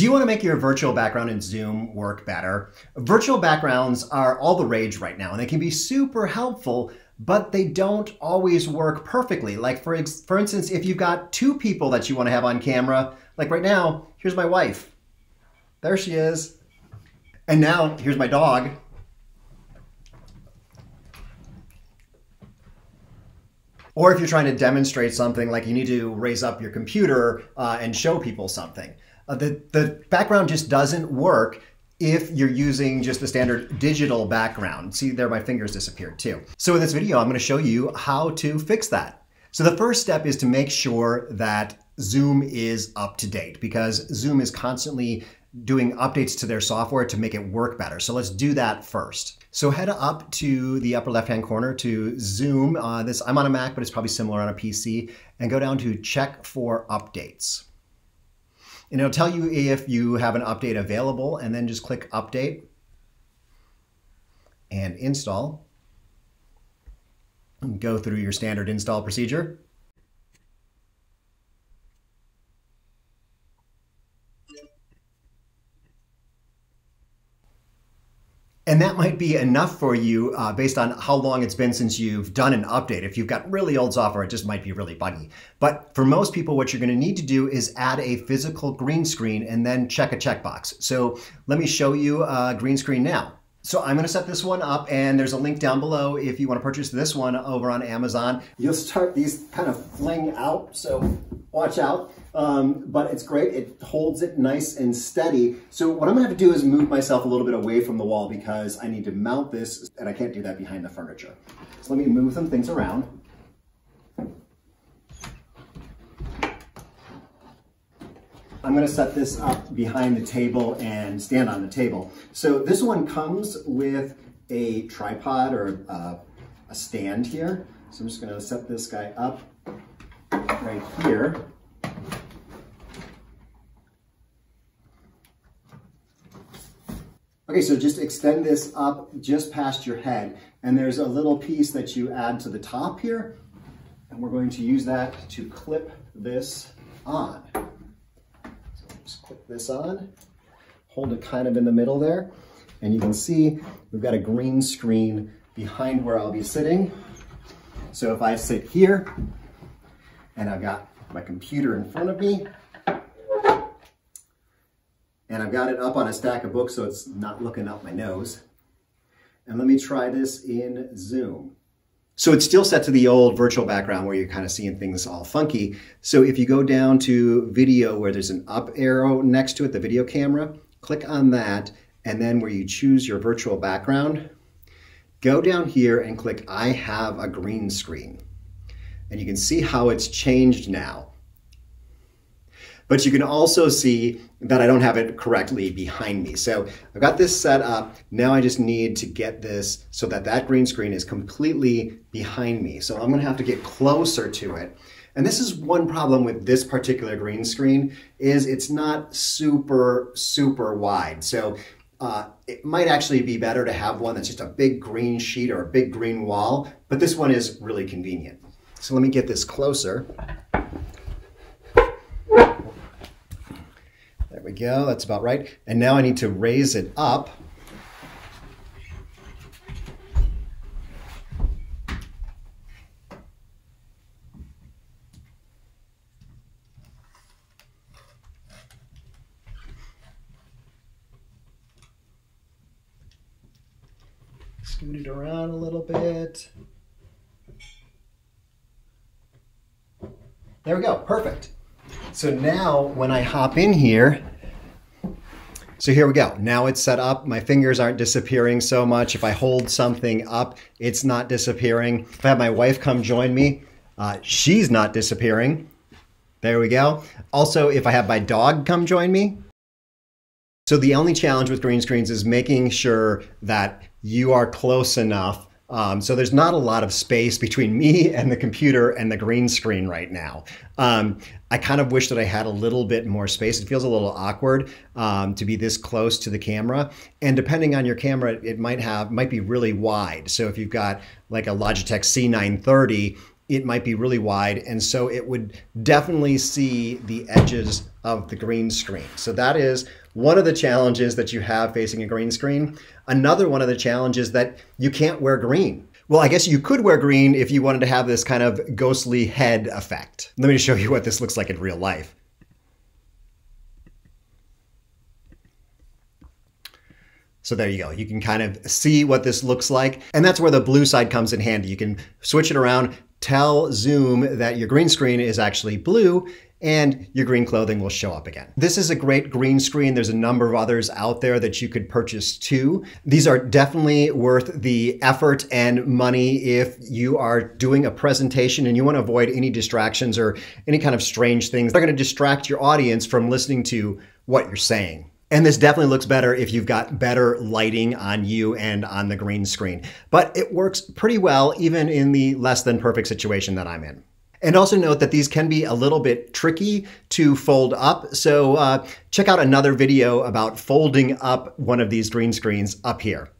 Do you want to make your virtual background in Zoom work better? Virtual backgrounds are all the rage right now, and they can be super helpful, but they don't always work perfectly. Like for, for instance, if you've got two people that you want to have on camera, like right now, here's my wife. There she is. And now here's my dog. Or if you're trying to demonstrate something, like you need to raise up your computer uh, and show people something. Uh, the, the background just doesn't work if you're using just the standard digital background. See there, my fingers disappeared too. So in this video, I'm gonna show you how to fix that. So the first step is to make sure that Zoom is up to date because Zoom is constantly doing updates to their software to make it work better. So let's do that first. So head up to the upper left-hand corner to Zoom. Uh, this I'm on a Mac, but it's probably similar on a PC, and go down to check for updates. And it'll tell you if you have an update available and then just click update and install. And go through your standard install procedure. And that might be enough for you uh, based on how long it's been since you've done an update. If you've got really old software, it just might be really buggy. But for most people, what you're going to need to do is add a physical green screen and then check a checkbox. So let me show you a green screen now. So I'm going to set this one up and there's a link down below if you want to purchase this one over on Amazon. You'll start these kind of fling out, so watch out um, but it's great. It holds it nice and steady. So what I'm gonna have to do is move myself a little bit away from the wall because I need to mount this and I can't do that behind the furniture. So let me move some things around. I'm gonna set this up behind the table and stand on the table. So this one comes with a tripod or uh, a stand here. So I'm just gonna set this guy up right here. Okay, so just extend this up just past your head. And there's a little piece that you add to the top here. And we're going to use that to clip this on. This on, hold it kind of in the middle there. And you can see we've got a green screen behind where I'll be sitting. So if I sit here and I've got my computer in front of me, and I've got it up on a stack of books so it's not looking up my nose. And let me try this in Zoom. So it's still set to the old virtual background where you're kind of seeing things all funky. So if you go down to video where there's an up arrow next to it, the video camera, click on that, and then where you choose your virtual background, go down here and click I have a green screen. And you can see how it's changed now. But you can also see that I don't have it correctly behind me. So I've got this set up. Now I just need to get this so that that green screen is completely behind me. So I'm gonna have to get closer to it. And this is one problem with this particular green screen is it's not super, super wide. So uh, it might actually be better to have one that's just a big green sheet or a big green wall, but this one is really convenient. So let me get this closer. We go, that's about right. And now I need to raise it up. Scoot it around a little bit. There we go, perfect. So now when I hop in here, so here we go. Now it's set up. My fingers aren't disappearing so much. If I hold something up, it's not disappearing. If I have my wife come join me, uh, she's not disappearing. There we go. Also, if I have my dog come join me. So the only challenge with green screens is making sure that you are close enough um, so there's not a lot of space between me and the computer and the green screen right now. Um, I kind of wish that I had a little bit more space. It feels a little awkward um, to be this close to the camera. And depending on your camera, it might have might be really wide. So if you've got like a Logitech C930, it might be really wide. And so it would definitely see the edges of the green screen. So that is one of the challenges that you have facing a green screen. Another one of the challenges that you can't wear green. Well, I guess you could wear green if you wanted to have this kind of ghostly head effect. Let me show you what this looks like in real life. So there you go. You can kind of see what this looks like. And that's where the blue side comes in handy. You can switch it around, tell Zoom that your green screen is actually blue, and your green clothing will show up again. This is a great green screen. There's a number of others out there that you could purchase too. These are definitely worth the effort and money if you are doing a presentation and you want to avoid any distractions or any kind of strange things. They're going to distract your audience from listening to what you're saying. And this definitely looks better if you've got better lighting on you and on the green screen. But it works pretty well even in the less than perfect situation that I'm in. And also note that these can be a little bit tricky to fold up. So uh, check out another video about folding up one of these green screens up here.